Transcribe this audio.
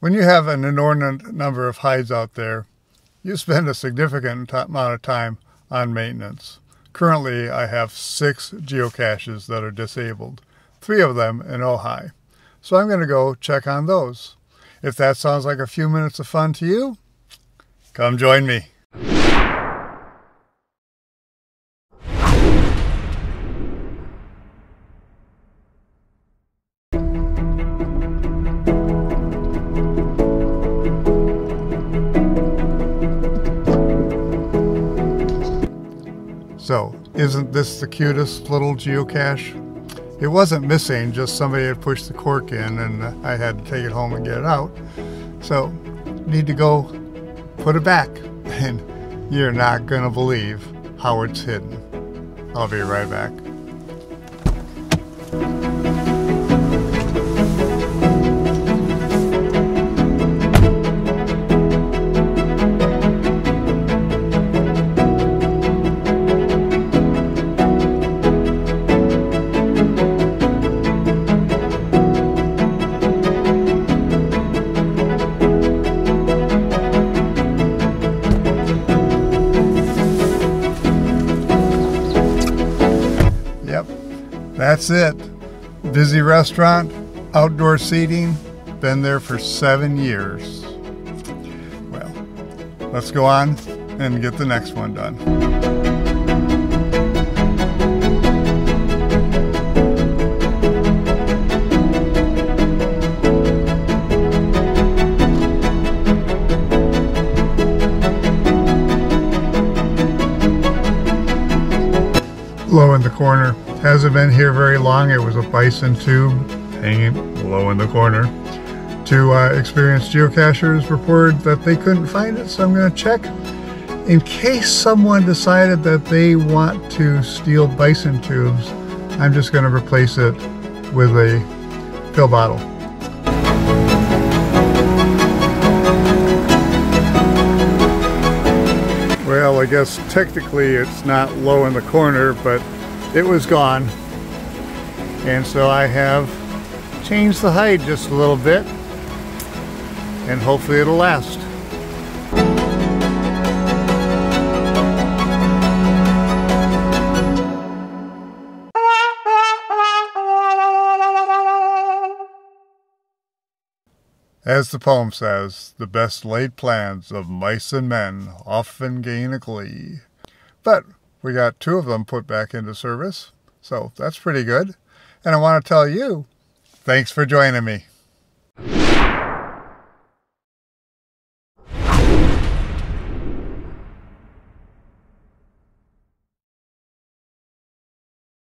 When you have an inordinate number of hides out there, you spend a significant amount of time on maintenance. Currently, I have six geocaches that are disabled, three of them in Ojai. So I'm going to go check on those. If that sounds like a few minutes of fun to you, come join me. So, isn't this the cutest little geocache? It wasn't missing, just somebody had pushed the cork in and I had to take it home and get it out. So, need to go put it back. And you're not going to believe how it's hidden. I'll be right back. That's it. Busy restaurant, outdoor seating, been there for seven years. Well, let's go on and get the next one done. low in the corner. Hasn't been here very long. It was a bison tube hanging low in the corner. Two uh, experienced geocachers reported that they couldn't find it, so I'm going to check in case someone decided that they want to steal bison tubes. I'm just going to replace it with a pill bottle. Well, I guess technically it's not low in the corner, but it was gone. And so I have changed the height just a little bit and hopefully it'll last. As the poem says, the best laid plans of mice and men often gain a glee. But we got two of them put back into service, so that's pretty good. And I want to tell you, thanks for joining me.